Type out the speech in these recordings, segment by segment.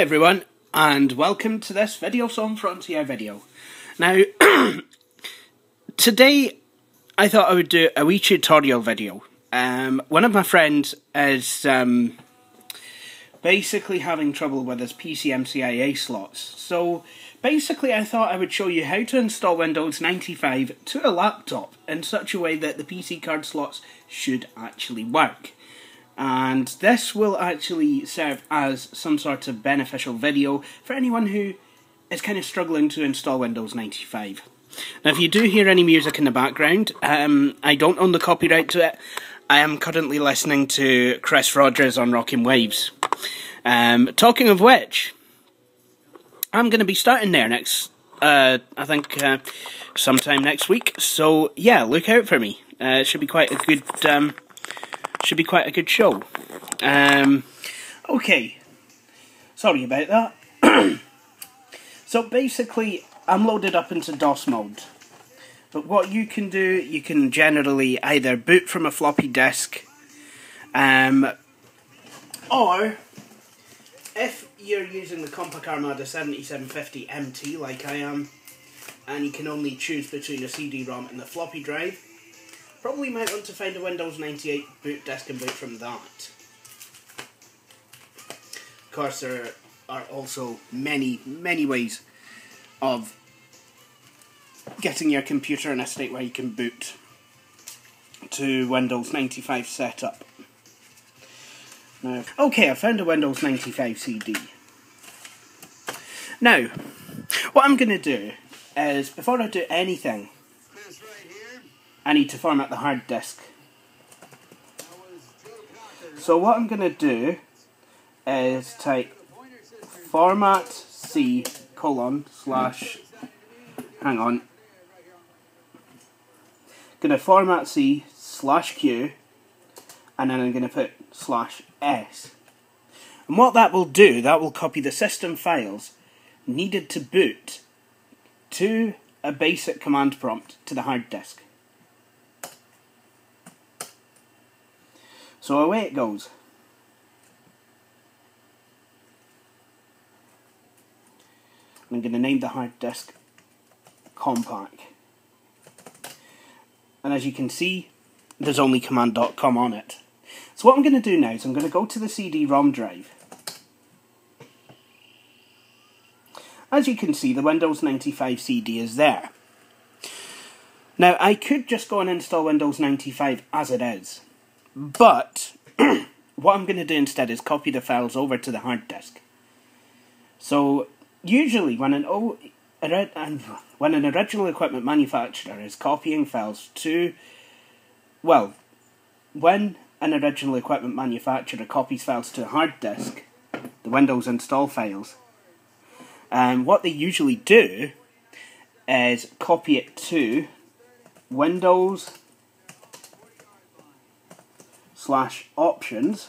Everyone, and welcome to this video on Frontier video. Now, today I thought I would do a wee tutorial video. Um, one of my friends is um, basically having trouble with his PCMCIA slots. So basically I thought I would show you how to install Windows 95 to a laptop in such a way that the PC card slots should actually work and this will actually serve as some sort of beneficial video for anyone who is kind of struggling to install Windows 95. Now, if you do hear any music in the background, um, I don't own the copyright to it. I am currently listening to Chris Rogers on Rocking Waves. Um, talking of which, I'm going to be starting there next, uh, I think, uh, sometime next week. So, yeah, look out for me. Uh, it should be quite a good um, should be quite a good show. Um, okay, sorry about that. so basically, I'm loaded up into DOS mode. But what you can do, you can generally either boot from a floppy disk, um, or if you're using the Compaq Armada 7750 MT like I am, and you can only choose between a CD-ROM and the floppy drive, Probably might want to find a Windows 98 boot disk and boot from that. Of course, there are also many, many ways of getting your computer in a state where you can boot to Windows 95 setup. Now, okay, I found a Windows 95 CD. Now, what I'm going to do is, before I do anything, I need to format the hard disk. So what I'm going to do is type format C colon slash hang on going to format C slash Q and then I'm going to put slash S. And what that will do, that will copy the system files needed to boot to a basic command prompt to the hard disk. So away it goes. I'm going to name the hard disk Compaq. And as you can see, there's only command.com on it. So what I'm going to do now is I'm going to go to the CD-ROM drive. As you can see, the Windows 95 CD is there. Now, I could just go and install Windows 95 as it is. But what I'm going to do instead is copy the files over to the hard disk. So usually when an oh, when an original equipment manufacturer is copying files to well, when an original equipment manufacturer copies files to a hard disk, the Windows install files, um, what they usually do is copy it to Windows slash options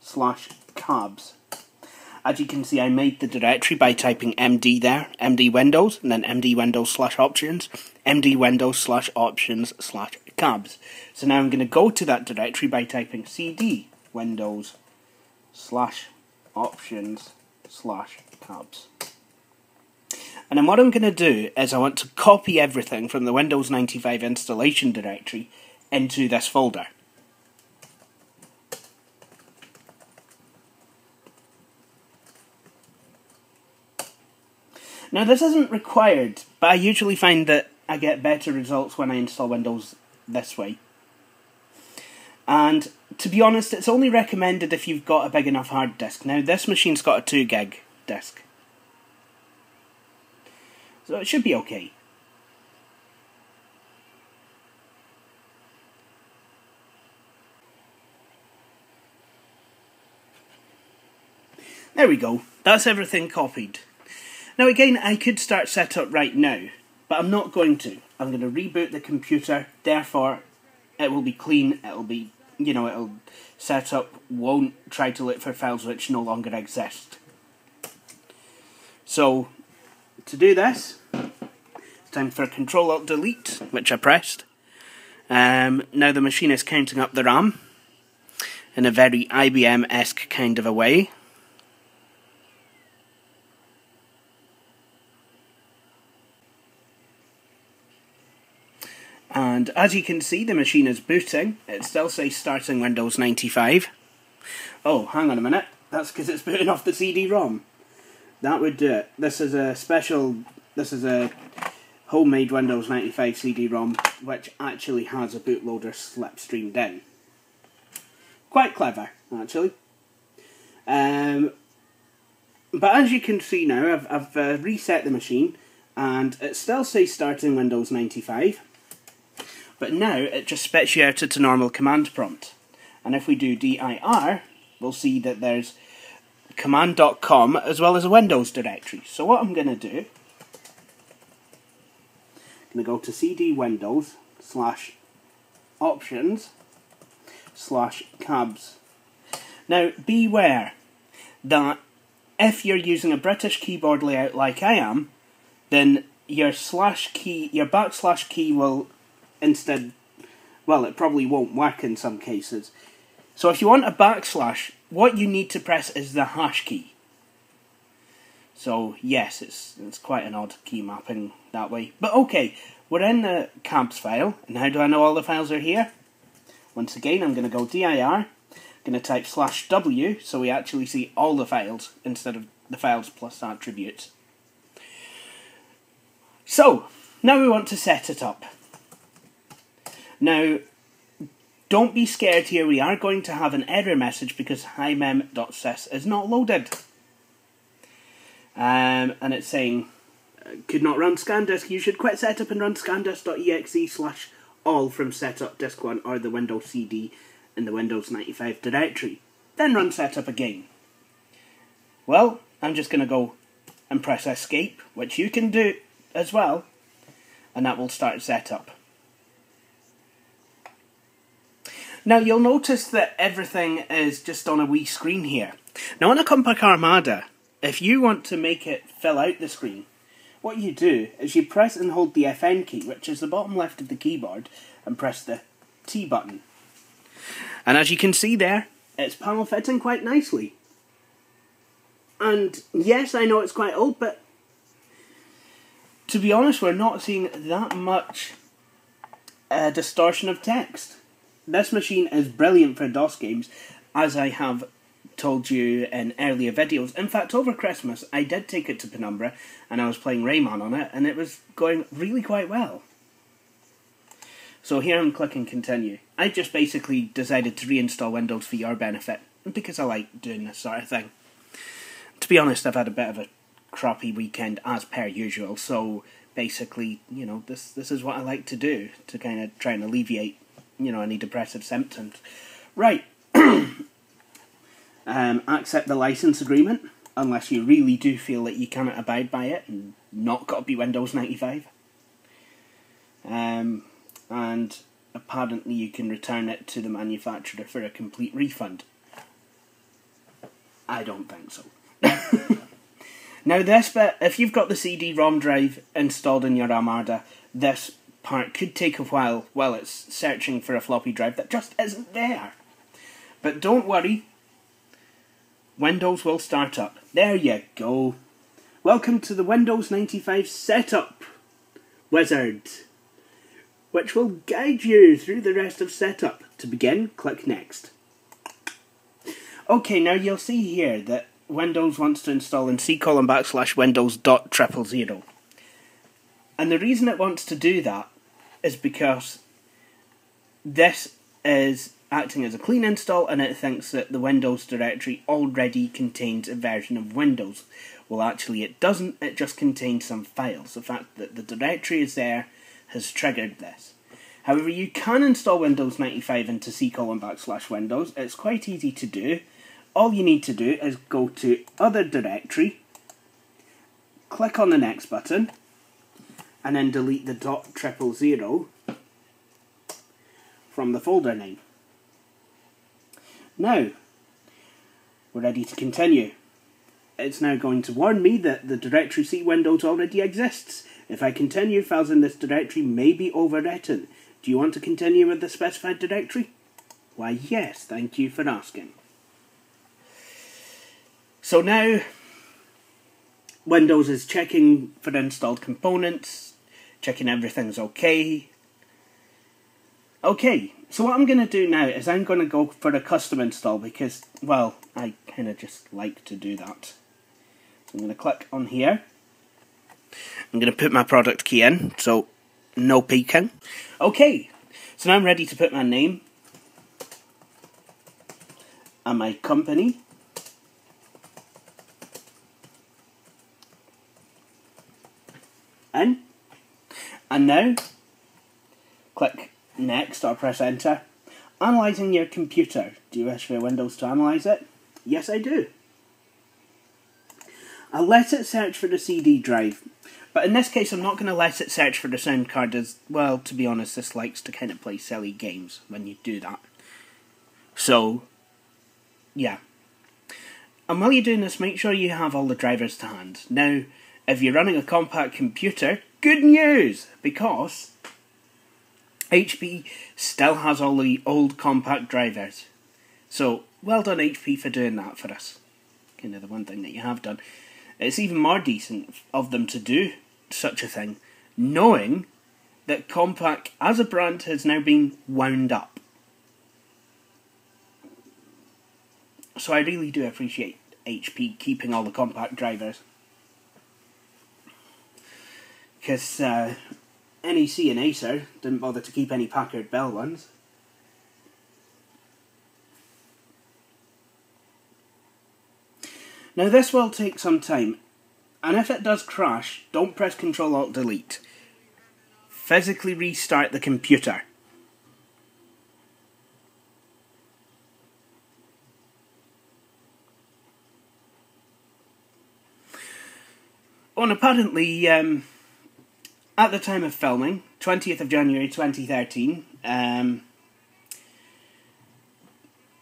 slash cabs. As you can see, I made the directory by typing md there, md windows, and then md windows slash options, md windows slash options slash cabs. So now I'm going to go to that directory by typing cd windows slash options slash cabs. And then what I'm going to do is I want to copy everything from the Windows 95 installation directory into this folder. Now this isn't required, but I usually find that I get better results when I install Windows this way. And to be honest, it's only recommended if you've got a big enough hard disk. Now this machine's got a 2 gig disk. So it should be okay. There we go. That's everything copied. Now again, I could start setup right now, but I'm not going to. I'm going to reboot the computer, therefore it will be clean, it'll be, you know, it'll set up, won't try to look for files which no longer exist. So, to do this, it's time for Control Alt Delete, which I pressed. Um, now the machine is counting up the RAM in a very IBM-esque kind of a way. And as you can see, the machine is booting. It still says starting Windows 95. Oh, hang on a minute. That's because it's booting off the CD-ROM. That would do it. This is a special... This is a homemade Windows 95 CD-ROM, which actually has a bootloader slipstreamed in. Quite clever, actually. Um, but as you can see now, I've, I've uh, reset the machine, and it still says starting Windows 95. But now it just spits you out to normal command prompt. And if we do dir, we'll see that there's command.com as well as a Windows directory. So what I'm going to do, I'm going to go to cd windows slash options slash cabs. Now beware that if you're using a British keyboard layout like I am, then your slash key, your backslash key will instead, well, it probably won't work in some cases. So if you want a backslash, what you need to press is the hash key. So yes, it's it's quite an odd key mapping that way. But okay, we're in the cabs file, and how do I know all the files are here? Once again, I'm going to go dir, going to type slash w, so we actually see all the files instead of the files plus attributes. So, now we want to set it up. Now, don't be scared here, we are going to have an error message because himem.sys is not loaded. Um, and it's saying, uh, could not run ScanDisk, you should quit setup and run scandisk.exe slash all from setup disk 1 or the Windows CD in the Windows 95 directory. Then run setup again. Well, I'm just going to go and press escape, which you can do as well, and that will start setup. Now you'll notice that everything is just on a wee screen here. Now on a Compaq Armada, if you want to make it fill out the screen, what you do is you press and hold the FN key, which is the bottom left of the keyboard, and press the T button. And as you can see there, it's panel fitting quite nicely. And yes, I know it's quite old, but to be honest, we're not seeing that much uh, distortion of text. This machine is brilliant for DOS games, as I have told you in earlier videos. In fact, over Christmas, I did take it to Penumbra, and I was playing Rayman on it, and it was going really quite well. So here I'm clicking continue. I just basically decided to reinstall Windows for your benefit, because I like doing this sort of thing. To be honest, I've had a bit of a crappy weekend as per usual, so basically, you know, this this is what I like to do to kind of try and alleviate you know, any depressive symptoms. Right. um, accept the license agreement, unless you really do feel that you cannot abide by it and not got to be Windows 95. Um, and apparently you can return it to the manufacturer for a complete refund. I don't think so. now this bit, if you've got the CD-ROM drive installed in your Armada, this part could take a while while it's searching for a floppy drive that just isn't there. But don't worry, Windows will start up. There you go. Welcome to the Windows 95 setup wizard, which will guide you through the rest of setup. To begin, click Next. Okay, now you'll see here that Windows wants to install in C colon backslash Windows dot triple zero. And the reason it wants to do that is because this is acting as a clean install and it thinks that the Windows directory already contains a version of Windows, Well, actually, it doesn't. It just contains some files. The fact that the directory is there has triggered this. However, you can install Windows 95 into C colon backslash Windows. It's quite easy to do. All you need to do is go to Other Directory, click on the Next button, and then delete the dot triple zero from the folder name. Now, we're ready to continue. It's now going to warn me that the directory C Windows already exists. If I continue, files in this directory may be overwritten. Do you want to continue with the specified directory? Why, yes, thank you for asking. So now, Windows is checking for installed components, checking everything's okay. Okay, so what I'm going to do now is I'm going to go for a custom install because, well, I kind of just like to do that. So I'm going to click on here. I'm going to put my product key in, so no peeking. Okay, so now I'm ready to put my name and my company. In. And now, click next or press enter. Analysing your computer. Do you wish for Windows to analyse it? Yes, I do. I'll let it search for the CD drive. But in this case, I'm not going to let it search for the sound card as, well, to be honest, this likes to kind of play silly games when you do that. So, yeah. And while you're doing this, make sure you have all the drivers to hand. Now, if you're running a Compaq computer, good news! Because HP still has all the old Compaq drivers. So, well done HP for doing that for us. Kind of the one thing that you have done. It's even more decent of them to do such a thing, knowing that Compaq as a brand has now been wound up. So I really do appreciate HP keeping all the Compaq drivers. Because uh, NEC and Acer didn't bother to keep any Packard Bell ones. Now this will take some time, and if it does crash, don't press Ctrl Alt Delete. Physically restart the computer. And apparently, um, at the time of filming, 20th of January 2013, um,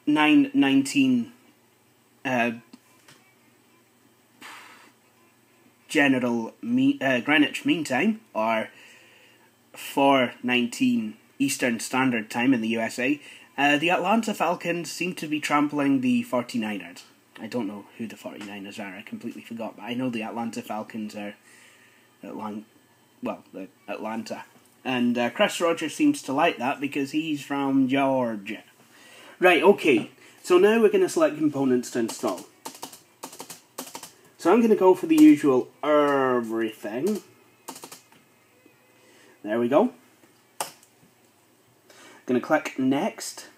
919 uh, General Me- uh, Greenwich Mean Time, or 419 Eastern Standard Time in the USA, uh, the Atlanta Falcons seem to be trampling the 49ers. I don't know who the 49ers are, I completely forgot, but I know the Atlanta Falcons are Atlanta, well, Atlanta. And uh, Chris Rogers seems to like that because he's from Georgia. Right, okay, so now we're going to select components to install. So I'm going to go for the usual everything. There we go. Going to click next.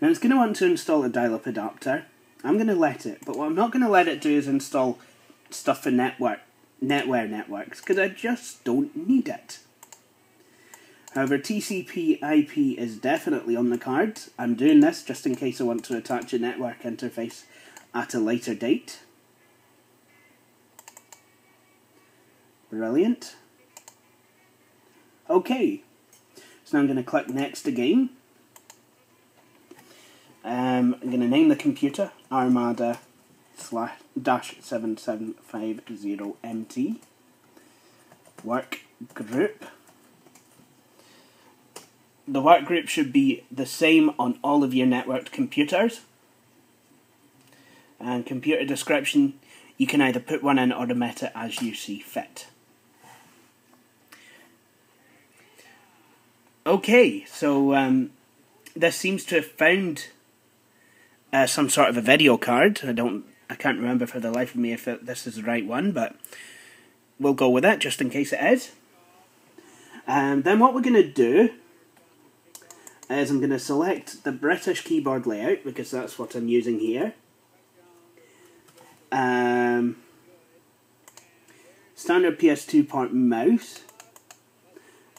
Now it's going to want to install a dial-up adapter. I'm going to let it, but what I'm not going to let it do is install stuff for network, NetWare networks, because I just don't need it. However, TCP IP is definitely on the cards. I'm doing this just in case I want to attach a network interface at a later date. Brilliant. Okay, so now I'm going to click next again. Um, I'm going to name the computer Armada slash dash 7750MT. Work group. The work group should be the same on all of your networked computers and computer description, you can either put one in or omit it as you see fit. Okay, so um, this seems to have found uh, some sort of a video card. I don't, I can't remember for the life of me if this is the right one, but we'll go with it just in case it is. Um, then what we're going to do is I'm going to select the British keyboard layout because that's what I'm using here um, standard PS2 port mouse,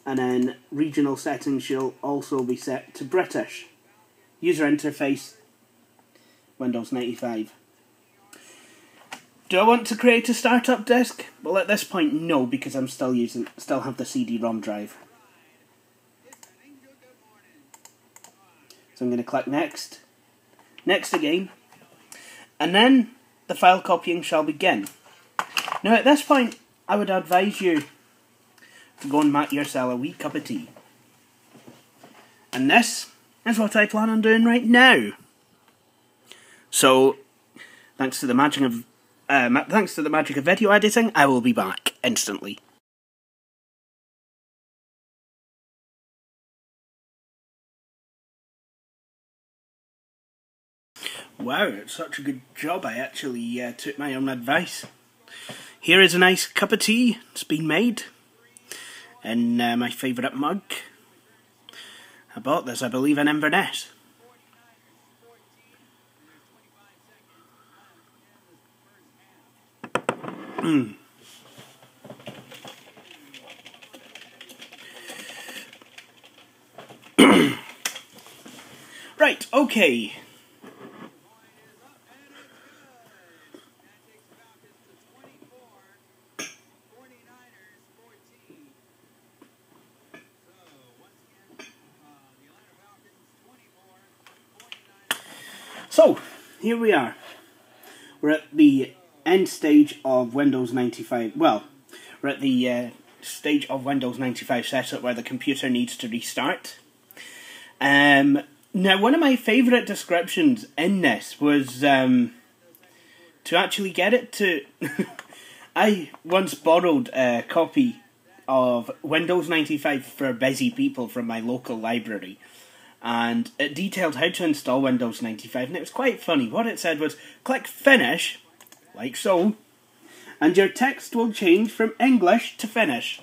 and then regional settings shall also be set to British. User interface Windows 95. Do I want to create a startup disk? Well, at this point, no, because I'm still using, still have the CD-ROM drive. So I'm going to click next, next again, and then the file copying shall begin. Now, at this point, I would advise you to go and make yourself a wee cup of tea. And this is what I plan on doing right now. So, thanks to the magic of uh, thanks to the magic of video editing, I will be back instantly. Wow, it's such a good job I actually uh, took my own advice. Here is a nice cup of tea, it's been made in uh, my favourite mug. I bought this, I believe, in Inverness. right, okay. So, here we are. We're at the end stage of Windows 95. Well, we're at the uh, stage of Windows 95 setup where the computer needs to restart. Um, now, one of my favourite descriptions in this was um, to actually get it to. I once borrowed a copy of Windows 95 for busy people from my local library and it detailed how to install Windows 95, and it was quite funny. What it said was click Finish, like so, and your text will change from English to Finnish.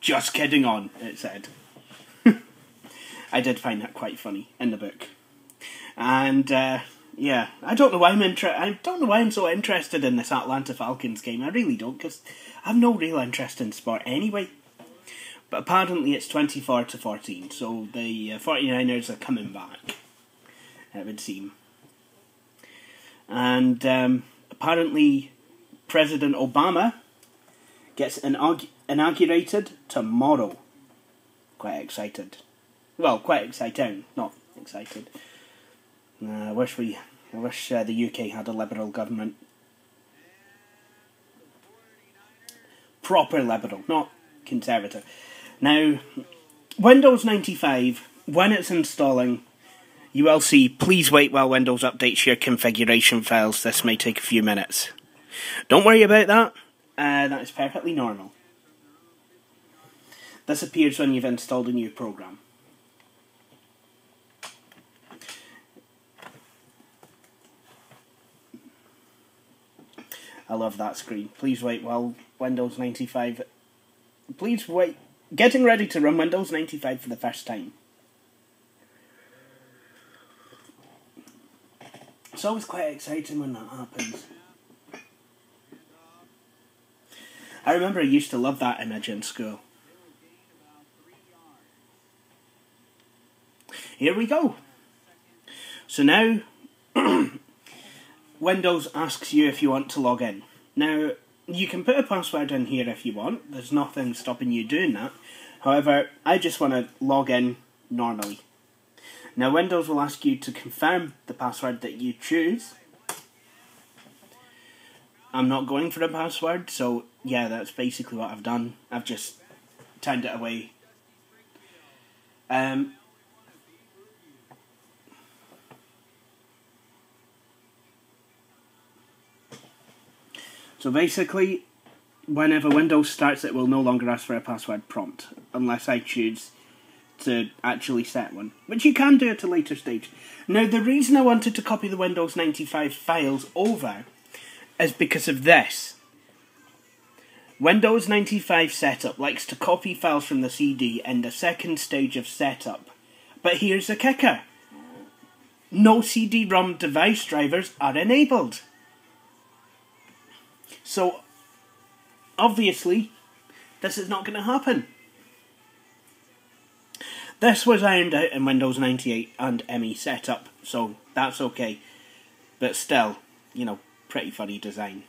Just kidding on, it said. I did find that quite funny in the book. And uh, yeah, I don't know why I'm inter- I don't know why I'm so interested in this Atlanta Falcons game. I really don't, because I have no real interest in sport anyway. But apparently it's 24 to 14, so the uh, 49ers are coming back, it would seem. And um, apparently President Obama gets inaug- inaugurated tomorrow. Quite excited. Well, quite exciting, not excited. Uh, I wish we, I wish uh, the UK had a liberal government. Proper liberal, not conservative. Now, Windows 95, when it's installing, you will see, please wait while Windows updates your configuration files. This may take a few minutes. Don't worry about that. Uh, that is perfectly normal. This appears when you've installed a new program. I love that screen. Please wait while Windows 95... Please wait getting ready to run Windows 95 for the first time. It's always quite exciting when that happens. I remember I used to love that image in school. Here we go. So now, Windows asks you if you want to log in. Now, you can put a password in here if you want. There's nothing stopping you doing that. However, I just want to log in normally. Now Windows will ask you to confirm the password that you choose. I'm not going for a password, so yeah, that's basically what I've done. I've just turned it away. Um, so basically, whenever Windows starts, it will no longer ask for a password prompt unless I choose to actually set one, which you can do at a later stage. Now, the reason I wanted to copy the Windows 95 files over is because of this. Windows 95 setup likes to copy files from the CD in the second stage of setup. But here's the kicker. No CD-ROM device drivers are enabled. So, obviously, this is not going to happen. This was ironed out in Windows 98 and ME setup, so that's okay. But still, you know, pretty funny design.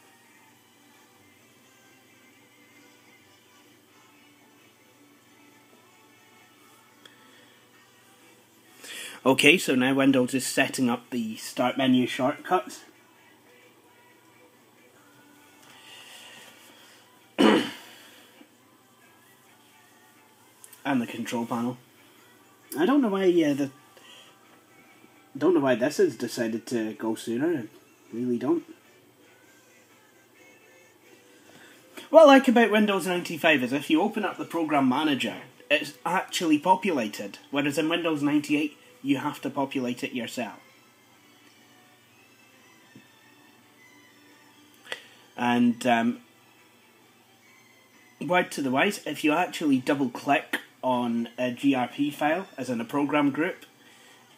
Okay, so now Windows is setting up the start menu shortcuts. and the control panel. I don't know why yeah, the don't know why this has decided to go sooner. I really don't. What I like about Windows 95 is if you open up the program manager, it's actually populated, whereas in Windows 98 you have to populate it yourself. And um, word to the wise, if you actually double click on a GRP file, as in a program group,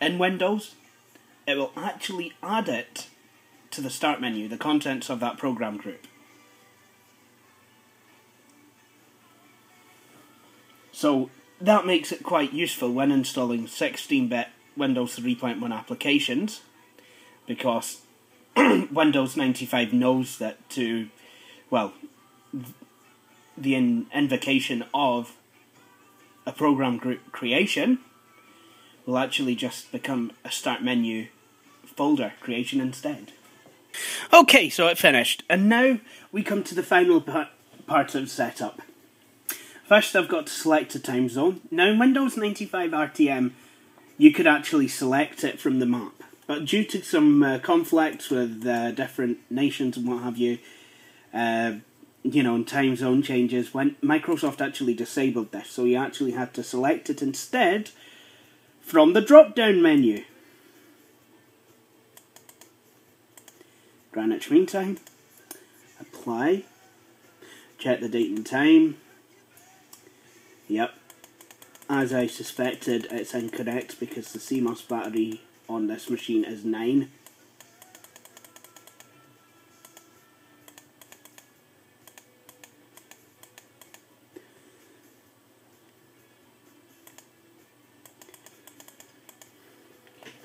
in Windows, it will actually add it to the start menu, the contents of that program group. So that makes it quite useful when installing 16-bit Windows 3.1 applications because Windows 95 knows that to, well, the in invocation of a program group creation will actually just become a start menu folder creation instead. Okay, so it finished, and now we come to the final part, part of setup. First, I've got to select a time zone. Now, in Windows 95 RTM, you could actually select it from the map, but due to some uh, conflicts with uh, different nations and what have you, uh, you know, and time zone changes, when Microsoft actually disabled this, so you actually had to select it instead from the drop-down menu. Greenwich Mean Time, apply, check the date and time, yep, as I suspected it's incorrect because the CMOS battery on this machine is 9.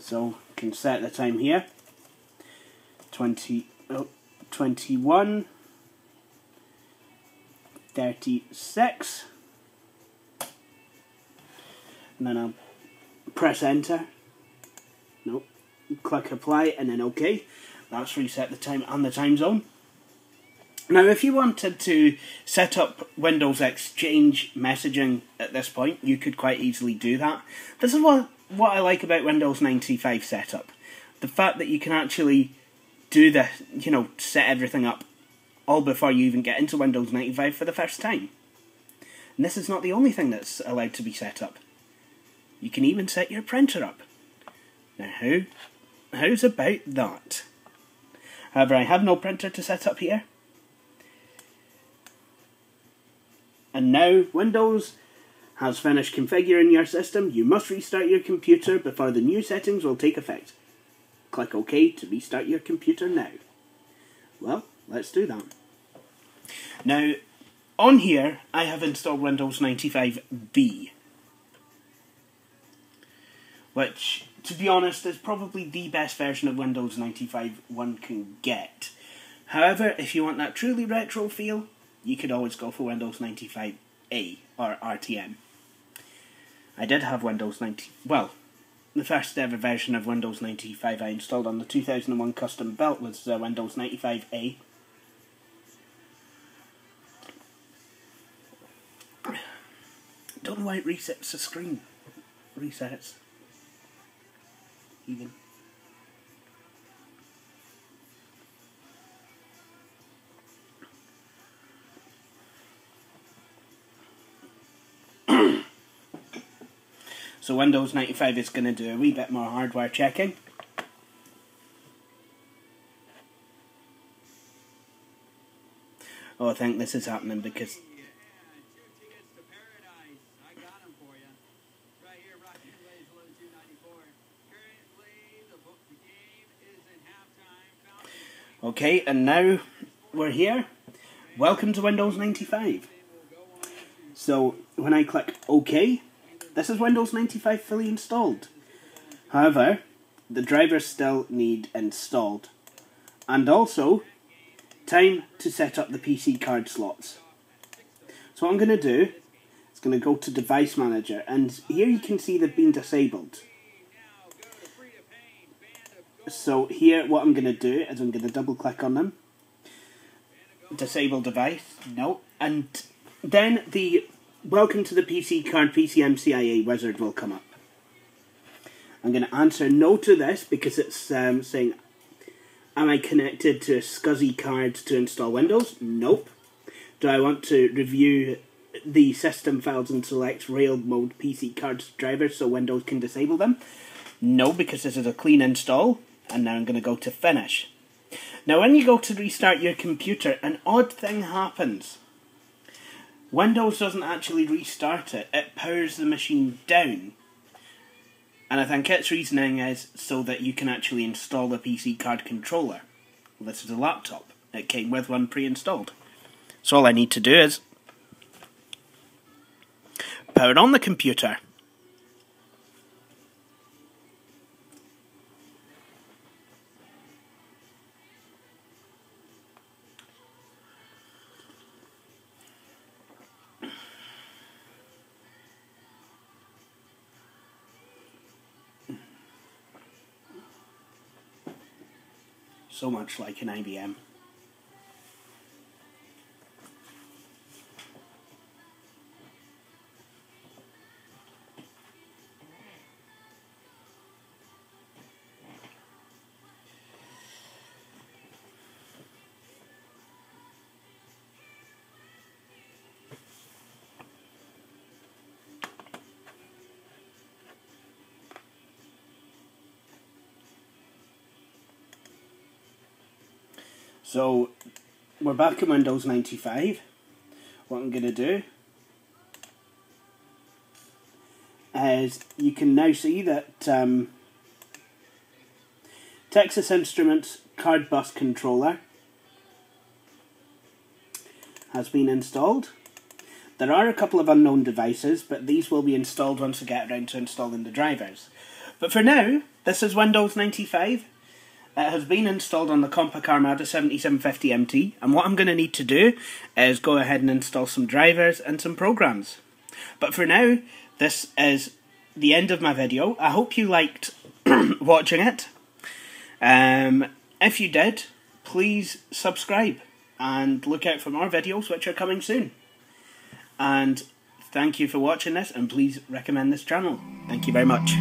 So can set the time here. 20, oh, 21, 36, and then I'll press enter. Nope. Click apply and then OK. That's reset the time and the time zone. Now, if you wanted to set up Windows Exchange messaging at this point, you could quite easily do that. This is what what I like about Windows 95 setup. The fact that you can actually do the, you know, set everything up all before you even get into Windows 95 for the first time. And this is not the only thing that's allowed to be set up. You can even set your printer up. Now, how, how's about that? However, I have no printer to set up here. And now, Windows has finished configuring your system, you must restart your computer before the new settings will take effect. Click OK to restart your computer now. Well, let's do that. Now, on here, I have installed Windows 95B. Which, to be honest, is probably the best version of Windows 95 one can get. However, if you want that truly retro feel, you could always go for Windows 95A or RTM. I did have Windows 90. Well, the first ever version of Windows 95 I installed on the 2001 custom build was uh, Windows 95A. Don't know why it resets the screen. Resets. Even. So Windows 95 is going to do a wee bit more hardware checking. Oh, I think this is happening because Okay, and now we're here. welcome to Windows 95. So when I click OK, this is Windows 95 fully installed. However, the drivers still need installed. And also, time to set up the PC card slots. So what I'm going to do is going to go to Device Manager, and here you can see they've been disabled. So here, what I'm going to do is I'm going to double click on them. Disable device, no. And then the Welcome to the PC card PCMCIA wizard will come up. I'm going to answer no to this because it's um, saying, Am I connected to a SCSI card to install Windows? Nope. Do I want to review the system files and select real mode PC cards drivers so Windows can disable them? No, because this is a clean install. And now I'm going to go to finish. Now when you go to restart your computer, an odd thing happens. Windows doesn't actually restart it, it powers the machine down. And I think its reasoning is so that you can actually install the PC card controller. Well, this is a laptop. It came with one pre-installed. So all I need to do is power on the computer. So much like an IBM. So we're back in Windows 95. What I'm going to do is you can now see that um, Texas Instruments card bus controller has been installed. There are a couple of unknown devices, but these will be installed once I get around to installing the drivers. But for now, this is Windows 95. It has been installed on the Compaq Armada 7750MT and what I'm going to need to do is go ahead and install some drivers and some programs. But for now, this is the end of my video. I hope you liked watching it. Um, if you did, please subscribe and look out for more videos which are coming soon. And thank you for watching this and please recommend this channel. Thank you very much.